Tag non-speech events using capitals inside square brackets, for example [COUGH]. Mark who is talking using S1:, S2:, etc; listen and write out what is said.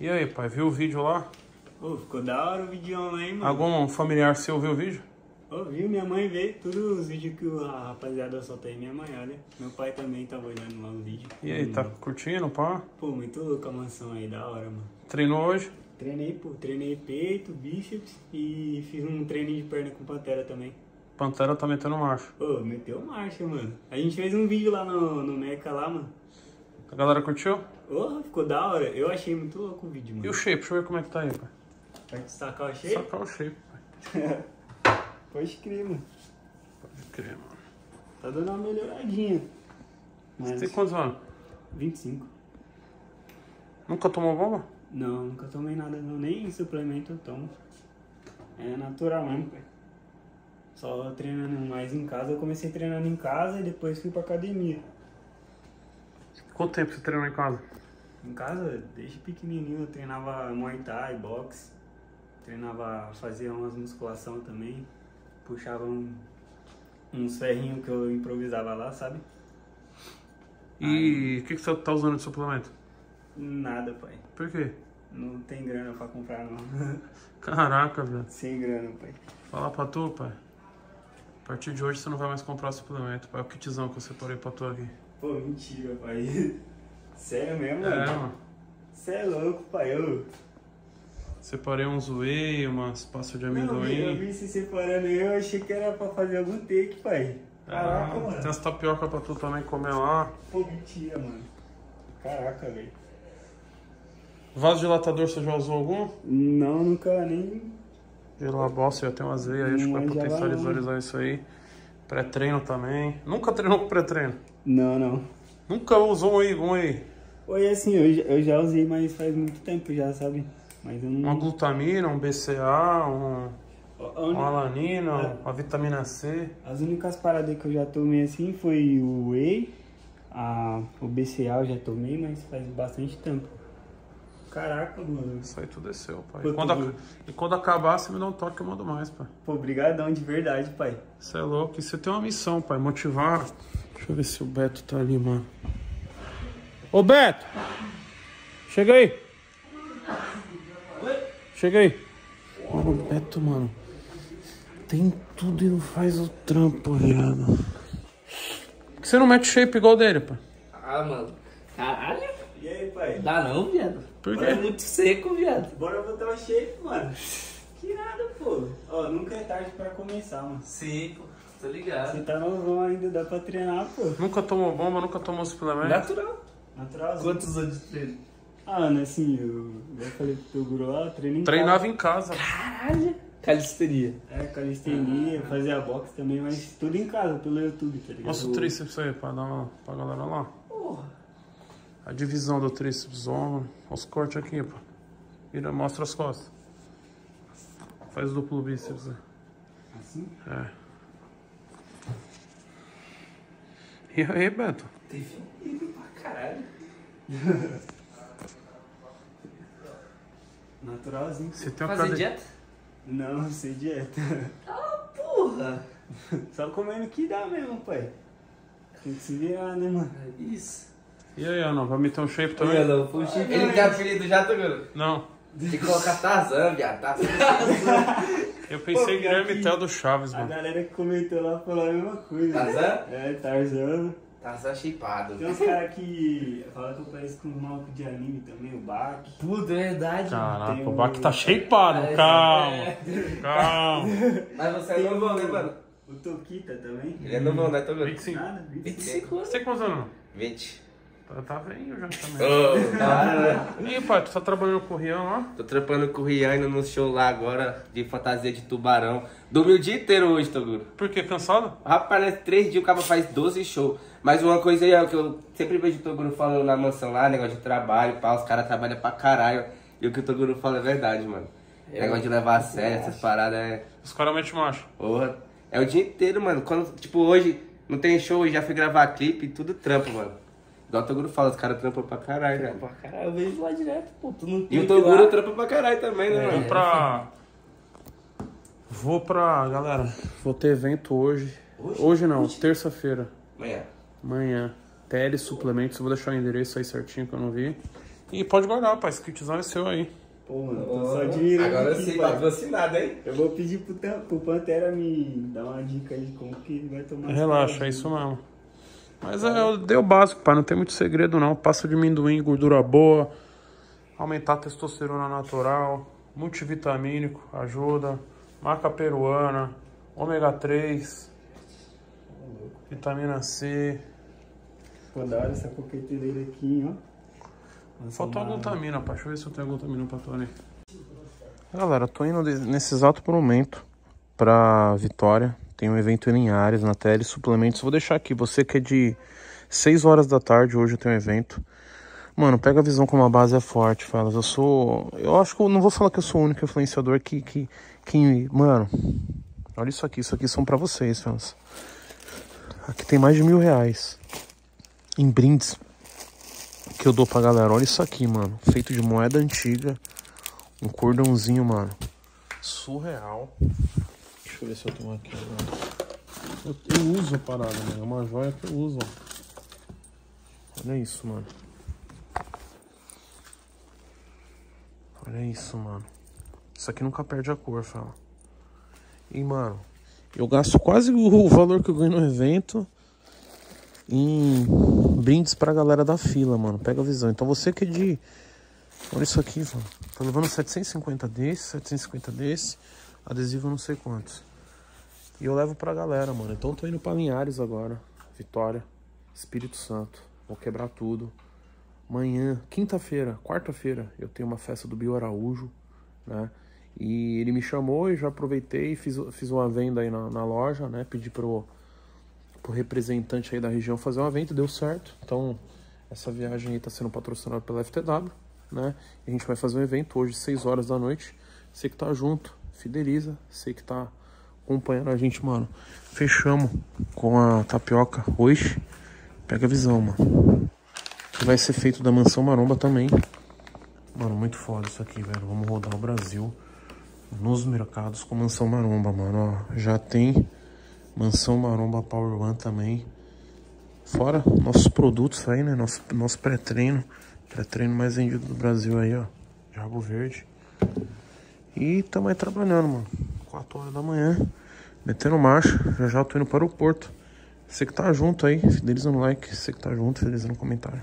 S1: E aí, pai, viu o vídeo lá?
S2: Pô, ficou da hora o vídeo lá, hein, mano?
S1: Algum familiar seu viu o vídeo?
S2: Ô, viu? Minha mãe veio, todos os vídeos que o- a rapaziada solta aí, minha mãe olha. Meu pai também tava olhando lá os vídeos.
S1: E aí, tá
S2: Hum.
S1: curtindo, pá?
S2: Pô, muito louca a mansão aí, da hora, mano.
S1: Treinou hoje?
S2: Treinei, pô, treinei peito, bíceps e fiz um treininho de perna com pantera também.
S1: Pantera tá metendo macho.
S2: Pô, meteu marcha, mano. A gente fez um vídeo lá no, no Meca lá, mano.
S1: A galera curtiu?
S2: Porra, ficou da hora. Eu achei muito louco o vídeo, mano.
S1: E o shape? Deixa eu ver como é que tá aí, pai.
S2: Pra destacar o shape?
S1: Sacar o shape, pai. [LAUGHS]
S2: Pode crer, mano.
S1: Pode crer, mano.
S2: Tá dando uma melhoradinha.
S1: Você
S2: Mas
S1: tem quantos anos?
S2: 25.
S1: Nunca tomou bomba?
S2: Não, nunca tomei nada, não. Nem suplemento eu tomo. É natural mesmo, pai. Só treinando mais em casa. Eu comecei treinando em casa e depois fui pra academia.
S1: Quanto tempo você treinou em casa?
S2: Em casa, desde pequenininho, eu treinava Muay Thai, boxe. Treinava, fazia umas musculação também. Puxava um- uns ferrinhos que eu improvisava lá, sabe?
S1: E o que, que você tá usando de suplemento?
S2: Nada, pai.
S1: Por quê?
S2: Não tem grana pra comprar, não. [LAUGHS]
S1: Caraca, velho.
S2: Sem grana, pai.
S1: Falar pra tu, pai. A partir de hoje você não vai mais comprar suplemento, pai. É o kitzão que eu separei pra tu aqui.
S2: Pô, mentira, pai. [LAUGHS] Sério mesmo,
S1: É,
S2: mano?
S1: mano.
S2: Você é louco, pai. Ô.
S1: Separei uns whey, umas pastas de
S2: Não, eu vi- eu
S1: amendoim.
S2: se separando eu, achei que era pra fazer algum take, pai. Caraca,
S1: Ah,
S2: mano.
S1: Tem as tapioca pra tu também comer lá.
S2: Pô, mentira, mano. Caraca, velho.
S1: Vaso dilatador você já usou algum?
S2: Não, nunca nem.
S1: Gelabossa, já tem umas whey aí, acho que vai
S2: Não,
S1: potencializar isso aí. Pré-treino também. Nunca treinou com pré-treino?
S2: Não, não.
S1: Nunca usou um um whey.
S2: Oi, assim, eu, já- eu já usei, mas faz muito tempo já, sabe? Mas eu
S1: Uma
S2: não.
S1: glutamina, um BCA, um,
S2: A- a
S1: uma alanina, uma vitamina C.
S2: As únicas paradas que eu já tomei assim foi o Whey, a, o BCA eu já tomei, mas faz bastante tempo. Caraca, mano.
S1: Isso aí tudo é seu, pai.
S2: Pô,
S1: E quando, ac- e quando acabar, você me dá um toque que eu mando mais, pai.
S2: Pô, brigadão de verdade, pai.
S1: Você é louco. E você tem uma missão, pai. Motivar. Deixa eu ver se o Beto tá ali, mano. Ô, Beto! Chega aí. Chega aí. Ó, o Beto, mano. Tem tudo e não faz o trampo, viado. Por que você não mete shape igual dele, pai?
S3: Ah, mano. Caralho.
S2: E aí, pai?
S3: Dá não, viado.
S1: Por quê?
S3: É muito seco, viado.
S2: Bora botar o shape, mano. Que nada, pô. Ó, nunca é tarde pra começar, mano.
S3: Sim, Tô
S2: Você
S3: ligado.
S2: tá novão ainda, dá pra treinar, pô.
S1: Nunca tomou bomba, nunca tomou suplemento.
S3: Natural.
S2: Naturalzinho.
S3: Quantos anos de treino?
S2: Ah, mano, assim, eu já falei pro teu guru lá, treino em
S1: Treinava em casa.
S3: Caralho. Calistenia.
S2: casa. É, calistenia, fazia boxe também, mas tudo em casa, pelo YouTube, tá ligado?
S1: Mostra o tríceps aí pra, dar uma, pra galera lá.
S3: Porra.
S1: A divisão do tríceps, ó, os cortes aqui, pô. Vira, mostra as costas. Faz duplo bíceps. aí.
S2: Assim?
S1: É. E aí, Beto?
S3: Definido pra caralho. [LAUGHS]
S2: Naturalzinho.
S1: Você tem uma
S3: Fazer dieta?
S2: Não, sem dieta.
S3: Ah, porra. [LAUGHS]
S2: Só comendo o que dá mesmo, pai. Tem que se virar, né, mano?
S3: Isso.
S1: E aí, Ana, vai meter um shape também?
S3: Olha, não, puxa. Ele tem apelido já, tá vendo?
S1: Não.
S3: Tem que colocar Tarzan, viado. Tarzan. [LAUGHS]
S1: Eu pensei
S2: Pô,
S1: Guilherme
S2: aqui-
S1: Tell do Chaves,
S2: A
S1: mano.
S2: galera que comentou lá falou a mesma coisa.
S3: Tarzan?
S2: É, Tarzan.
S3: Tarzan shapeado.
S2: Tem uns caras que falam que eu pareço com um maluco de anime também, o Bak.
S3: Puta, é verdade.
S1: Caraca,
S2: tem
S1: o
S2: um-
S1: Baque tá shapeado.
S3: É,
S1: Calma,
S3: é.
S1: calma.
S3: Mas você é novão, né, mano?
S2: O Tokita também.
S3: Ele é novão, né, vendo?
S1: 25.
S2: Nada, 25.
S3: 25 anos.
S1: Você tem quantos anos?
S3: 20.
S1: Tá, tá velho já também.
S3: Ô, cara.
S1: E pai, tu tá trabalhando com o Rian lá?
S3: Tô trampando com o Rian indo no show lá agora, de fantasia de tubarão. Dormi o dia inteiro hoje, Toguro.
S1: Por quê? Cansado?
S3: Rapaz, né, três dias o cara faz 12 shows. Mas uma coisa aí é que eu sempre vejo o Toguro falando na mansão lá, negócio de trabalho, pá, os caras trabalham pra caralho. E o que o Toguro fala é verdade, mano. negócio de levar a sério, essas paradas é.
S1: Os caras metem macho.
S3: Porra. É o dia inteiro, mano. Quando, tipo, hoje não tem show, já fui gravar clipe, tudo trampo, mano. Igual o Toguro fala, os caras trampam pra caralho, velho.
S4: Pra caralho, eu vejo lá direto, pô. Tu não
S3: E o Toguro trampa pra caralho também, né,
S1: Vou
S3: mano?
S1: pra. Vou pra. Galera, vou ter evento hoje. Hoje, não, terça-feira.
S3: Amanhã.
S1: Amanhã. TL Suplementos, eu vou deixar o endereço aí certinho que eu não vi.
S5: E pode guardar, pai. Esse kitzão é seu aí.
S2: Pô, mano, tô só admirando
S3: Agora
S2: aqui,
S3: sim,
S2: pai.
S3: patrocinado, hein?
S2: Eu vou pedir pro, pro Pantera me dar uma dica aí de como que ele vai tomar.
S5: Relaxa, é isso mesmo. Mas é, eu dei o básico, pai. Não tem muito segredo, não. Passa de amendoim, gordura boa. Aumentar a testosterona natural. Multivitamínico, ajuda. Maca peruana. Ômega 3. Vitamina C.
S2: Pô, da hora essa coqueteleira aqui, ó.
S5: Faltou a glutamina, pai. Deixa eu ver se eu tenho a glutamina pra tu ali. Galera, tô indo nesse exato momento pra Vitória. Tem um evento em Linhares, na tele, suplementos. Vou deixar aqui, você que é de 6 horas da tarde, hoje eu tenho um evento. Mano, pega a visão como a base é forte, Felas. Eu sou. Eu acho que eu não vou falar que eu sou o único influenciador que. que, que mano, olha isso aqui. Isso aqui são pra vocês, Felas. Aqui tem mais de mil reais em brindes que eu dou pra galera. Olha isso aqui, mano. Feito de moeda antiga. Um cordãozinho, mano. Surreal. Deixa eu ver se eu tenho aqui. Eu, eu uso a parada, mano. É uma joia que eu uso, ó. Olha isso, mano. Olha isso, mano. Isso aqui nunca perde a cor, fala. E, mano, eu gasto quase o [LAUGHS] valor que eu ganho no evento em brindes pra galera da fila, mano. Pega a visão. Então você que é de. Olha isso aqui, mano. Tô levando 750 desse, 750 desse. Adesivo não sei quantos. E eu levo pra galera, mano. Então eu tô indo pra Linhares agora. Vitória. Espírito Santo. Vou quebrar tudo. Amanhã, quinta-feira, quarta-feira, eu tenho uma festa do Bio Araújo, né? E ele me chamou e já aproveitei e fiz, fiz uma venda aí na, na loja, né? Pedi pro, pro representante aí da região fazer uma venda, deu certo. Então, essa viagem aí tá sendo patrocinada pela FTW, né? E a gente vai fazer um evento hoje, 6 horas da noite. Você que tá junto, fideliza. Você que tá acompanhando a gente, mano. Fechamos com a tapioca hoje. Pega a visão, mano. Vai ser feito da Mansão Maromba também. Mano, muito foda isso aqui, velho. Vamos rodar o Brasil nos mercados com Mansão Maromba, mano. Ó, já tem Mansão Maromba Power One também. Fora nossos produtos aí, né? Nosso, nosso pré-treino. Pré-treino mais vendido do Brasil aí, ó. Diabo Verde. E tamo aí trabalhando, mano. 4 horas da manhã. Metendo marcha. Já já tô indo para o aeroporto. Você que tá junto aí, fideliza no like. Você que tá junto, fideliza no comentário.